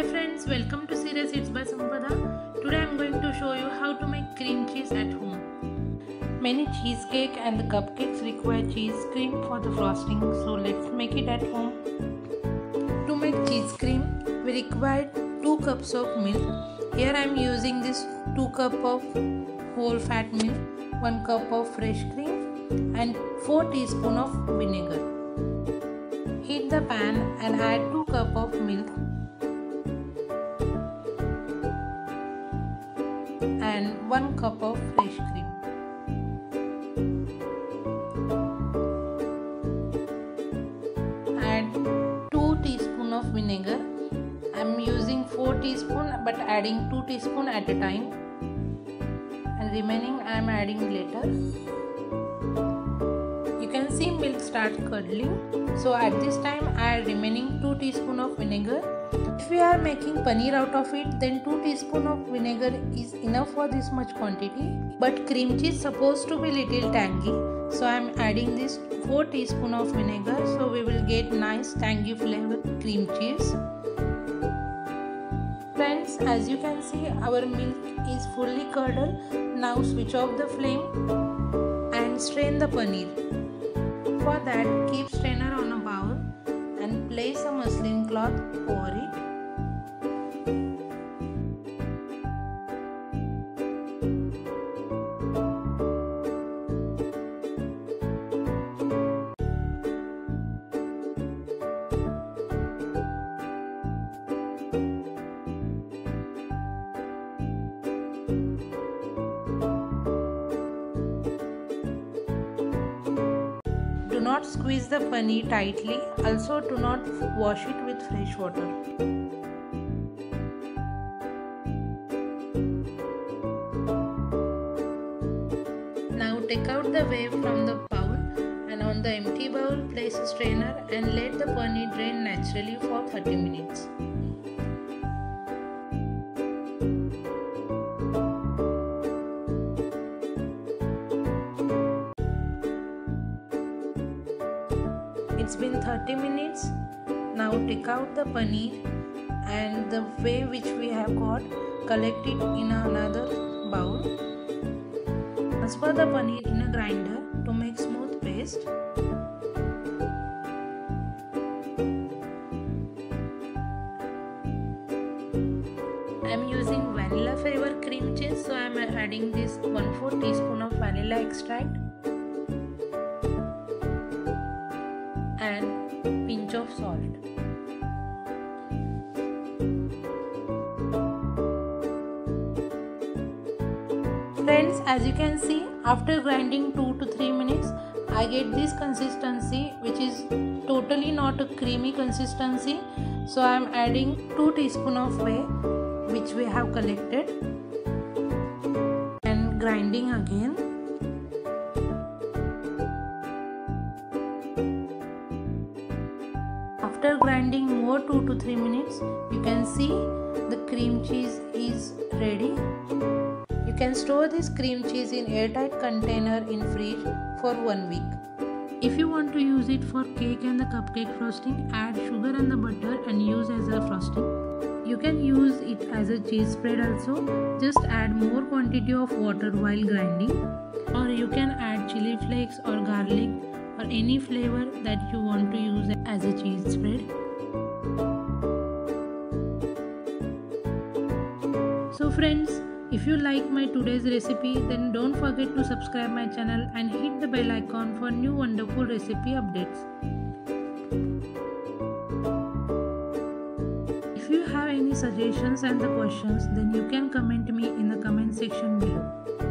Hey friends, welcome to Serious Eats by Sampada. Today I am going to show you how to make cream cheese at home. Many cheesecake and the cupcakes require cheese cream for the frosting, so let's make it at home. To make cheese cream, we require 2 cups of milk. Here I am using this 2 cup of whole fat milk, 1 cup of fresh cream and 4 teaspoon of vinegar. Heat the pan and add 2 cup of milk and 1 cup of fresh cream. Add 2 teaspoon of vinegar. I am using 4 teaspoon but adding 2 teaspoon at a time and remaining I am adding later. You can see milk start curdling. So at this time add remaining 2 teaspoon of vinegar are making paneer out of it then 2 teaspoon of vinegar is enough for this much quantity. But cream cheese supposed to be little tangy so I am adding this 4 teaspoon of vinegar. So we will get nice tangy flavor cream cheese. Friends as you can see our milk is fully curdled. Now switch off the flame and strain the paneer. For that keep strainer on a bowl and place a muslin cloth over it not squeeze the paneer tightly. Also do not wash it with fresh water. Now take out the whey from the bowl and on the empty bowl place a strainer and let the paneer drain naturally for 30 minutes. It's been 30 minutes. Now take out the paneer and the whey which we have got collect it in another bowl. Transfer the paneer in a grinder to make smooth paste. I am using vanilla flavor cream cheese so I am adding this 1 4 teaspoon of vanilla extract Friends, as you can see, after grinding 2 to 3 minutes, I get this consistency which is totally not a creamy consistency. So I am adding 2 teaspoon of whey which we have collected and grinding again. After grinding more 2 to 3 minutes, you can see the cream cheese is ready. Can store this cream cheese in airtight container in fridge for 1 week. If you want to use it for cake and the cupcake frosting, add sugar and the butter and use as a frosting. You can use it as a cheese spread also. Just add more quantity of water while grinding or you can add chili flakes or garlic or any flavor that you want to use as a cheese spread. So friends, if you like my today's recipe then don't forget to subscribe my channel and hit the bell icon for new wonderful recipe updates. If you have any suggestions and the questions then you can comment me in the comment section below.